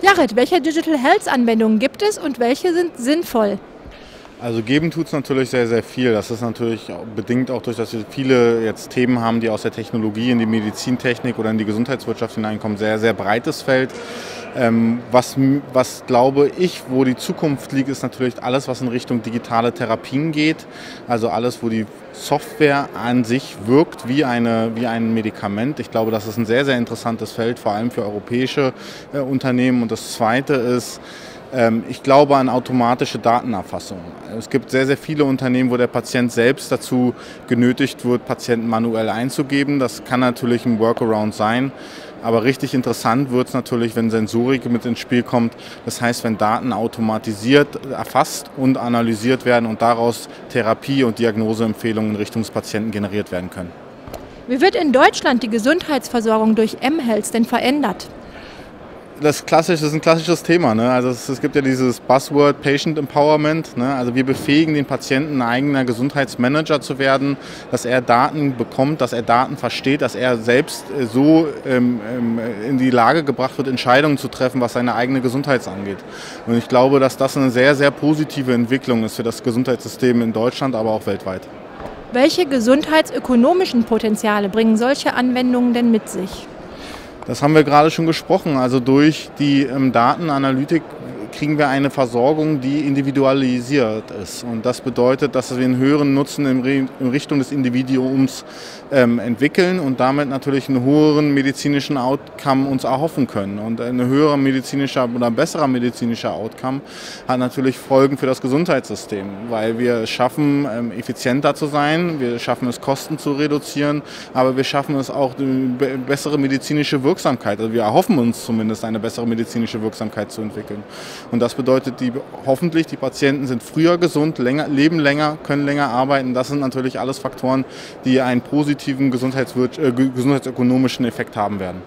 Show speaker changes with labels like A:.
A: Gerrit, welche Digital Health Anwendungen gibt es und welche sind sinnvoll?
B: Also geben tut es natürlich sehr, sehr viel. Das ist natürlich bedingt auch durch, dass wir viele jetzt Themen haben, die aus der Technologie in die Medizintechnik oder in die Gesundheitswirtschaft hineinkommen. Sehr, sehr breites Feld. Ähm, was, was glaube ich, wo die Zukunft liegt, ist natürlich alles, was in Richtung digitale Therapien geht. Also alles, wo die Software an sich wirkt wie, eine, wie ein Medikament. Ich glaube, das ist ein sehr, sehr interessantes Feld, vor allem für europäische äh, Unternehmen. Und das Zweite ist, ähm, ich glaube an automatische Datenerfassung. Es gibt sehr, sehr viele Unternehmen, wo der Patient selbst dazu genötigt wird, Patienten manuell einzugeben. Das kann natürlich ein Workaround sein. Aber richtig interessant wird es natürlich, wenn Sensorik mit ins Spiel kommt. Das heißt, wenn Daten automatisiert erfasst und analysiert werden und daraus Therapie- und Diagnoseempfehlungen in Richtung Patienten generiert werden können.
A: Wie wird in Deutschland die Gesundheitsversorgung durch mHealth denn verändert?
B: Das, klassisch, das ist ein klassisches Thema. Ne? Also es, es, gibt ja dieses Buzzword Patient Empowerment. Ne? Also wir befähigen den Patienten, ein eigener Gesundheitsmanager zu werden, dass er Daten bekommt, dass er Daten versteht, dass er selbst äh, so ähm, ähm, in die Lage gebracht wird, Entscheidungen zu treffen, was seine eigene Gesundheit angeht. Und ich glaube, dass das eine sehr, sehr positive Entwicklung ist für das Gesundheitssystem in Deutschland, aber auch weltweit.
A: Welche gesundheitsökonomischen Potenziale bringen solche Anwendungen denn mit sich?
B: Das haben wir gerade schon gesprochen. Also durch die ähm, Datenanalytik kriegen wir eine Versorgung, die individualisiert ist. Und das bedeutet, dass wir einen höheren Nutzen in Richtung des Individuums ähm, entwickeln und damit natürlich einen höheren medizinischen Outcome uns erhoffen können. Und ein höherer medizinischer oder besserer medizinischer Outcome hat natürlich Folgen für das Gesundheitssystem, weil wir es schaffen, ähm, effizienter zu sein, wir schaffen es, Kosten zu reduzieren, aber wir schaffen es auch, eine bessere medizinische Wirksamkeit. Also wir erhoffen uns zumindest eine bessere medizinische Wirksamkeit zu entwickeln. Und das bedeutet, die, hoffentlich die Patienten sind früher gesund, länger, leben länger, können länger arbeiten. Das sind natürlich alles Faktoren, die einen positiven Gesundheitswirtschaft, äh, gesundheitsökonomischen Effekt haben werden.